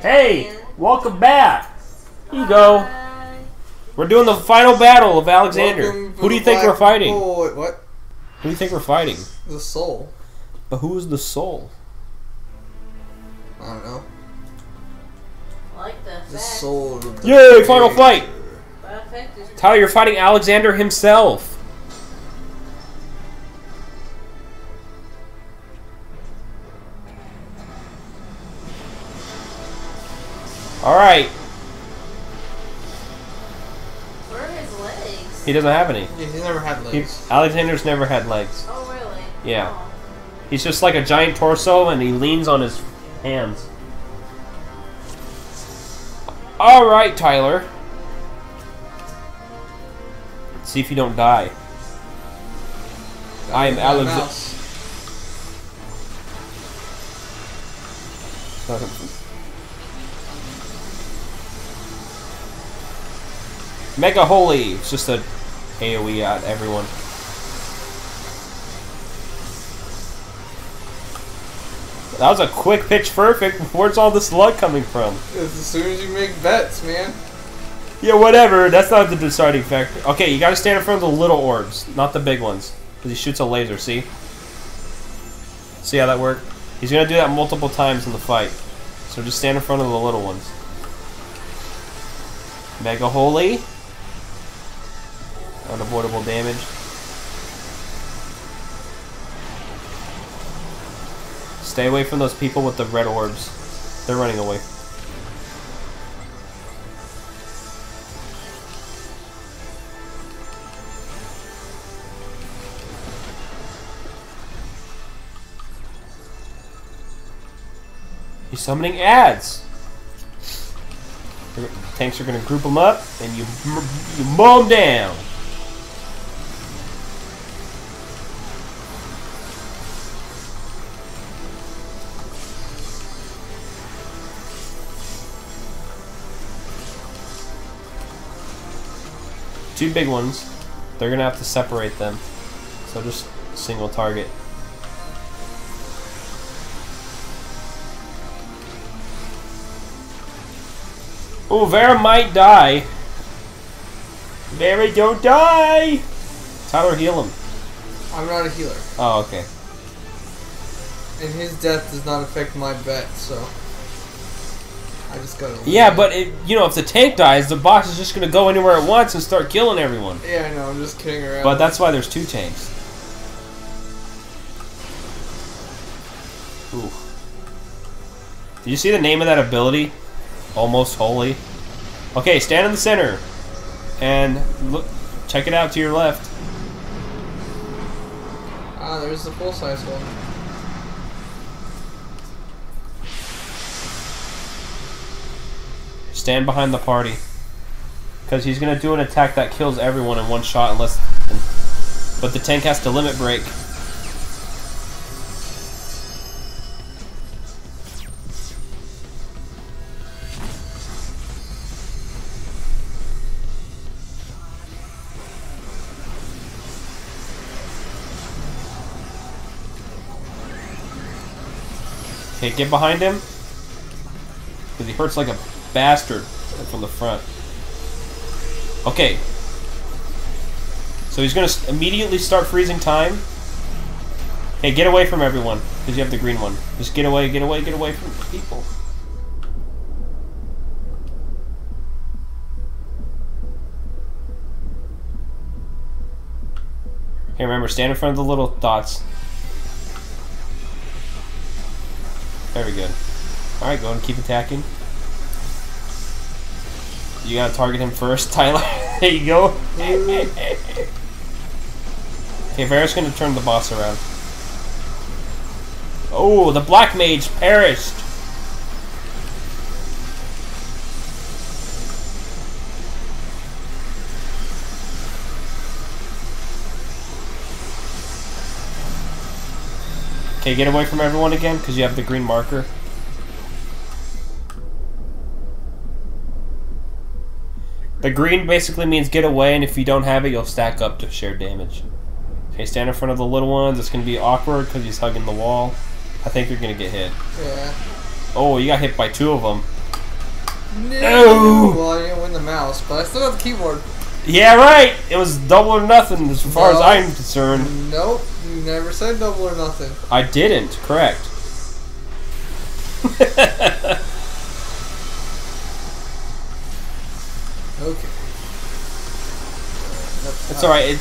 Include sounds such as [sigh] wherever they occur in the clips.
Hey, welcome back. Here you go. We're doing the final battle of Alexander. Who do you think we're fighting? Hole. Wait, what? Who do you think we're fighting? The soul. But who is the soul? I don't know. I like the The soul. Of the Yay, final fight! That Tyler, you're fighting Alexander himself. Alright, Where are his legs? he doesn't have any. He's never had He, legs. Alexander's never had legs. Oh, really? Yeah. Oh. He's just like a giant torso and he leans on his hands. Alright, Tyler. Let's see if you don't die. I am My Alex- mouse. Mega Holy! It's just a AoE at everyone. That was a quick pitch perfect. [laughs] Where's all this luck coming from? It's as soon as you make bets, man. Yeah, whatever. That's not the deciding factor. Okay, you gotta stand in front of the little orbs, not the big ones. Because he shoots a laser, see? See how that worked? He's gonna do that multiple times in the fight. So just stand in front of the little ones. Mega Holy. Unavoidable damage. Stay away from those people with the red orbs. They're running away. He's summoning ads. Tanks are gonna group them up, and you you mow them down. Two big ones. They're gonna have to separate them. So just single target. Oh, Vera might die. Vera, don't die! Tyler, heal him. I'm not a healer. Oh, okay. And his death does not affect my bet, so. I just gotta. Yeah, but it, you know, if the tank dies, the box is just gonna go anywhere it wants and start killing everyone. Yeah, I know, I'm just kidding around. But that's why there's two tanks. Ooh. Did you see the name of that ability? Almost holy. Okay, stand in the center. And look check it out to your left. Ah, there's the full size one. Stand behind the party. Because he's gonna do an attack that kills everyone in one shot unless but the tank has to limit break. Okay, get behind him. Because he hurts like a bastard from the front. Okay. So he's going to immediately start freezing time. Hey, get away from everyone. Because you have the green one. Just get away, get away, get away from people. Hey, remember, stand in front of the little dots. Very good. Alright, go and keep attacking. You gotta target him first, [laughs] Tyler. there you go. okay, Vera's gonna turn the boss around. Oh, the Black Mage perished! Okay, get away from everyone again, because you have the green marker. The green basically means get away, and if you don't have it, you'll stack up to share damage. Okay, stand in front of the little ones. It's going to be awkward because he's hugging the wall. I think you're going to get hit. Yeah. Oh, you got hit by two of them. No. Well, I didn't win the mouse, but I still got the keyboard. Yeah, right. It was double or nothing as far as I'm concerned. Nope. You never said double or nothing. I didn't. Correct. [laughs] Okay. It's all right. It,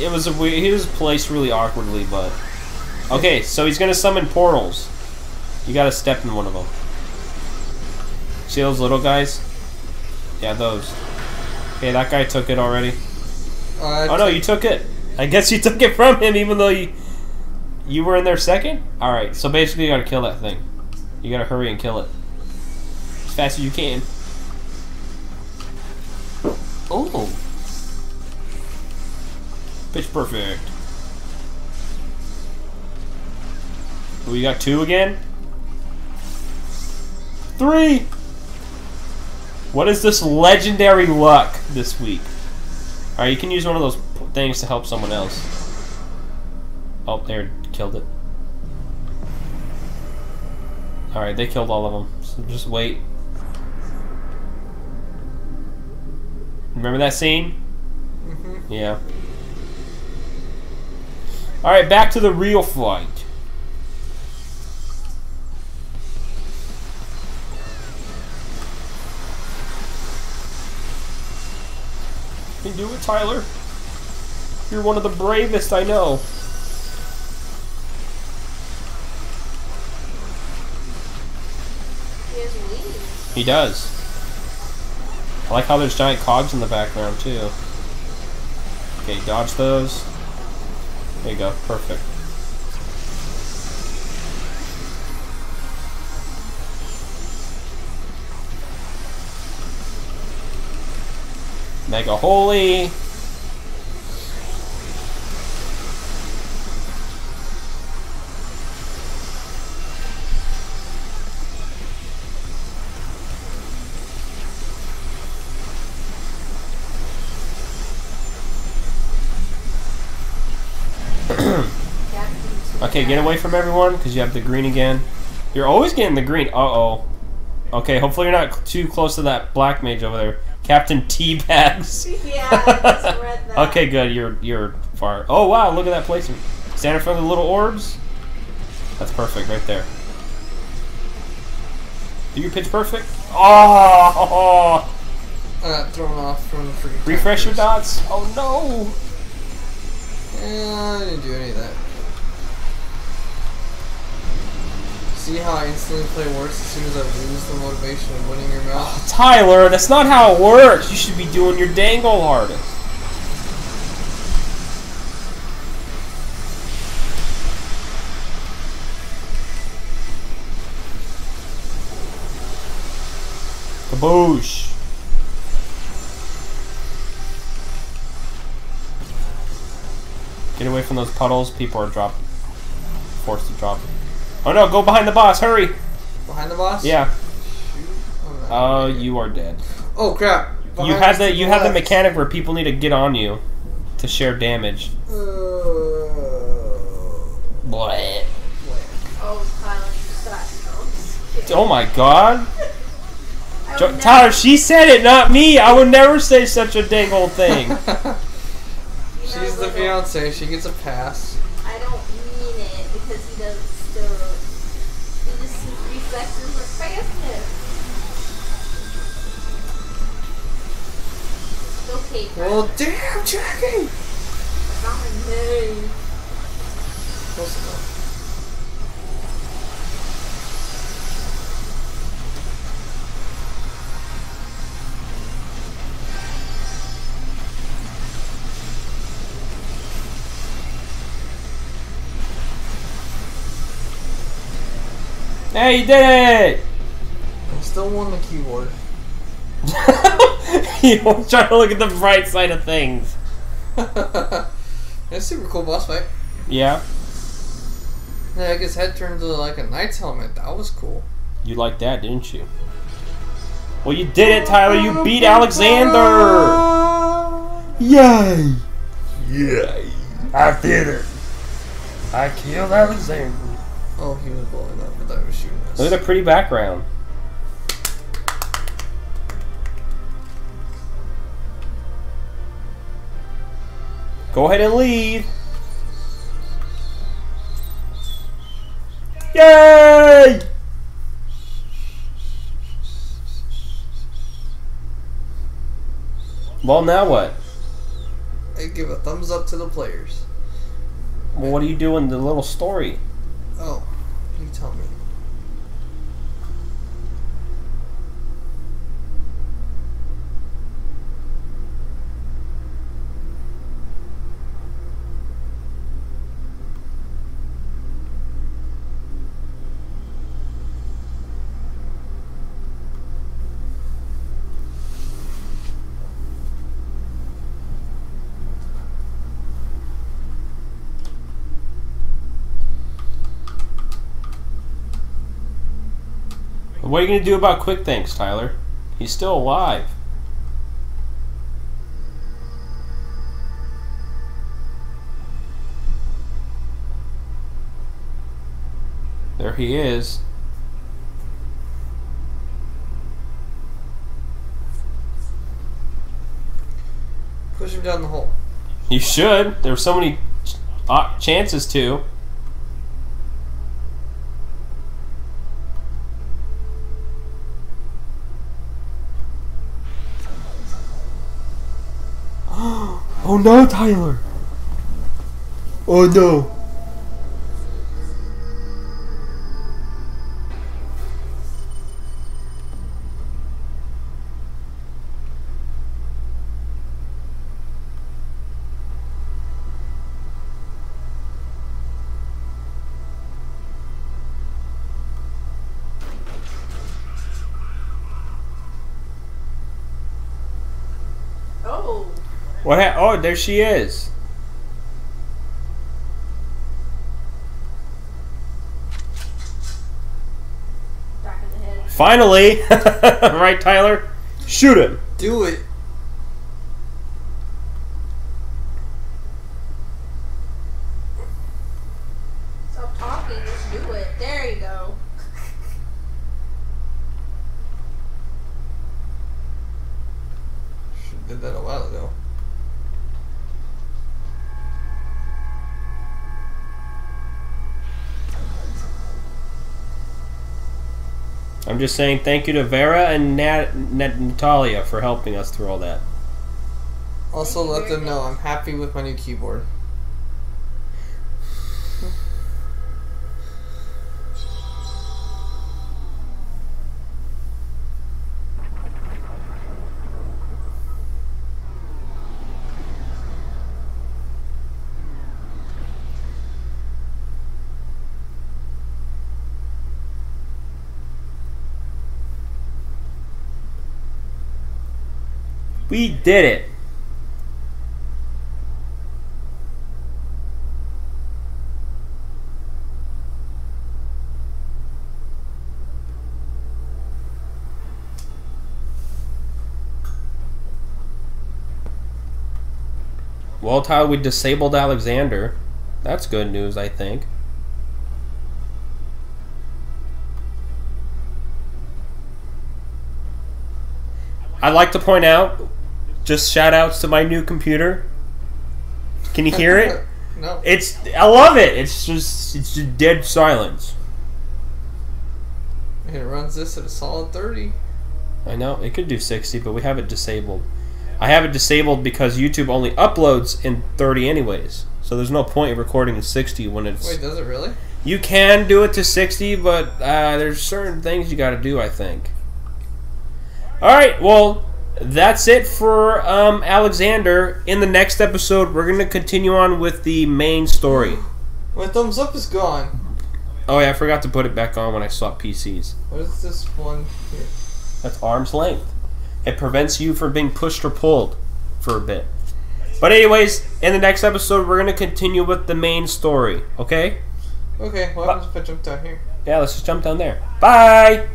it was a weird. He was placed really awkwardly, but okay. So he's gonna summon portals. You gotta step in one of them. See those little guys? Yeah, those. Okay, that guy took it already. Uh, Oh no, you took it. I guess you [laughs] took it from him, even though you you were in there second. All right. So basically, you gotta kill that thing. You gotta hurry and kill it as fast as you can. Pitch perfect. We got two again? Three! What is this legendary luck this week? Alright, you can use one of those things to help someone else. Oh, there, killed it. Alright, they killed all of them. So just wait. Remember that scene? mhm. Yeah. Alright, back to the real fight. You can do it, Tyler. You're one of the bravest I know. He has wings. He does. I like how there's giant cogs in the background, too. Okay, dodge those. There you go, perfect. Mega Holy. Okay, get away from everyone because you have the green again. You're always getting the green. Uh oh. Okay, hopefully you're not too close to that black mage over there. Captain Teabags. [laughs] Yeah, I just read [laughs] that. Okay, good. You're you're far. Oh wow, look at that placement. Stand in front of the little orbs. That's perfect right there. Do you pitch perfect? Oh! I got thrown off from the freaking. Refresh your dots. Oh no! Yeah, I didn't do any of that. See how I instantly play worse as soon as I lose the motivation of winning your mouth? Ah, Tyler, that's not how it works. You should be doing your dangle hardest. Kaboosh. Get away from those puddles. People are dropping. Forced to drop. Oh no, go behind the boss. Hurry. Behind the boss? Yeah. Oh, no. Oh, you are dead. Oh crap! You Behind had us the you had the mechanic where people need to get on you to share damage. Uh, What? Oh, Tyler, you suck. No, I'm just kidding. Oh my god. I Jo- Tyler, she said it, not me. I would never say such a dang old thing. [laughs] She's the fiance. She gets a pass. I don't mean it because he does still. He reflexes are fastness. Well, damn, Jackie. My name. Close enough. Hey, you did it! I still won the keyboard. [laughs] you always try to look at the bright side of things. [laughs] That's a super cool boss fight. Yeah, Yeah, like his head turned into like a knight's helmet. That was cool. you liked that, didn't you? Well, you did it, Tyler. You beat Alexander. Yay! Yay! I did it. I killed Alexander. Oh, he was blowing up. I thought he was shooting us. Look at the pretty background. Go ahead and lead. Yay! Well, now what? I give a thumbs up to the players. Well, what are you doing? The little story. Oh, you tell What are you gonna do about Quickthinx, Tyler? He's still alive. There he is. Push him down the hole. You should. There were so many ch- uh, chances to. [gasps] oh no, Tyler! Oh no! What? Ha- oh, there she is. Back in the head. Finally, [laughs] right, Tyler? Shoot him. Do it. Stop talking. Just do it. There you go. Should did that a while ago. I'm just saying thank you to Vera and Nat- Nat- Natalia for helping us through all that. Also, let them know I'm happy with my new keyboard. We did it. Well, Tyler, we disabled Alexander. That's good news, I think. I'd like to point out, just shout outs to my new computer. Can you hear it? [laughs] no. It's I love it. It's just it's just dead silence. And it runs this at a solid 30. I know it could do 60, but we have it disabled. I have it disabled because YouTube only uploads in 30 anyways. So there's no point in recording in 60 when it's Wait, does it really? You can do it to 60, but uh, there's certain things you got to do, I think. All right, well, that's it for um, Alexander. In the next episode, we're going to continue on with the main story. My thumbs up is gone. Oh, yeah, I forgot to put it back on when I swapped PCs. What is this one here? That's arm's length. It prevents you from being pushed or pulled for a bit. But, anyways, in the next episode, we're going to continue with the main story, okay? Okay, what happens if I jump down here? Yeah, let's just jump down there. Bye!